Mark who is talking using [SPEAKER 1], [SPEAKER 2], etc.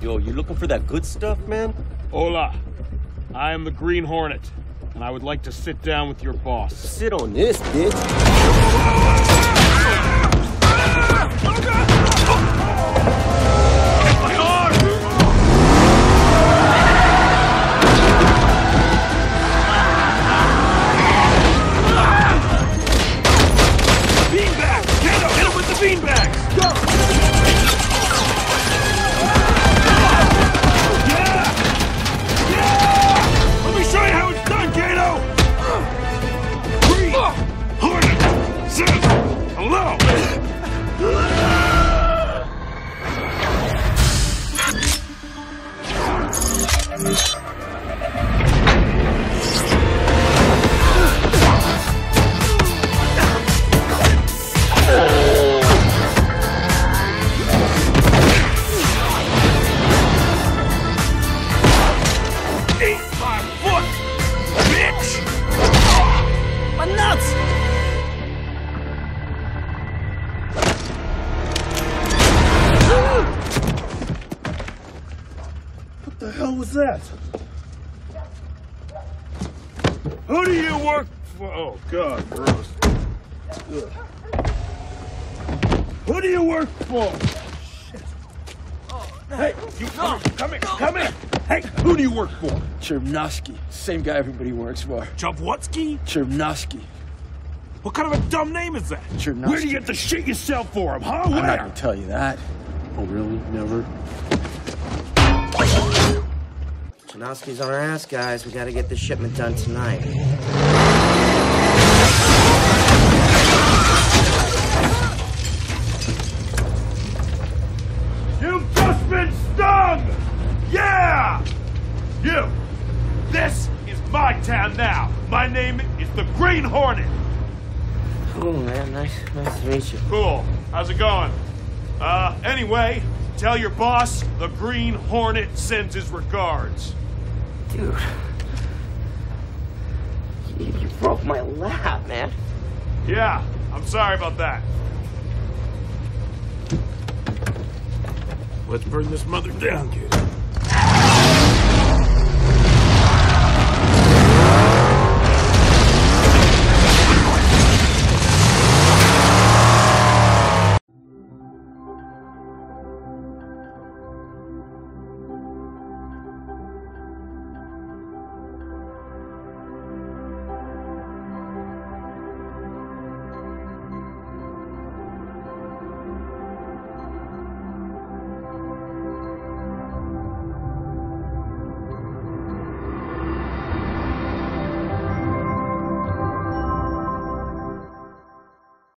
[SPEAKER 1] Yo, you looking for that good stuff, man?
[SPEAKER 2] Hola. I am the Green Hornet, and I would like to sit down with your boss.
[SPEAKER 1] Sit on this, bitch.
[SPEAKER 2] Eat
[SPEAKER 3] the hell was that?
[SPEAKER 2] Who do you work for? Oh, God, gross. Ugh. Who do you work for? Shit. Hey, you oh, come, come here, come here. Hey, who do you work for?
[SPEAKER 3] Chudnofsky. Same guy everybody works for.
[SPEAKER 2] Jabwatski?
[SPEAKER 3] Chudnofsky.
[SPEAKER 2] What kind of a dumb name is that?
[SPEAKER 3] Chudnofsky.
[SPEAKER 2] Where do you get the shit yourself for him, huh?
[SPEAKER 3] I'm not gonna tell you that.
[SPEAKER 1] Oh, really? Never?
[SPEAKER 4] Chudnofsky's on our ass, guys. We gotta get this shipment done tonight.
[SPEAKER 2] You've just been stung! Yeah! You! This is my town now. My name is the Green Hornet.
[SPEAKER 4] Cool, man. Nice, nice to meet you.
[SPEAKER 2] Cool. How's it going? Uh, anyway, tell your boss the Green Hornet sends his regards.
[SPEAKER 4] Dude. You, you broke my lap, man.
[SPEAKER 2] Yeah, I'm sorry about that. Let's burn this mother down, kid.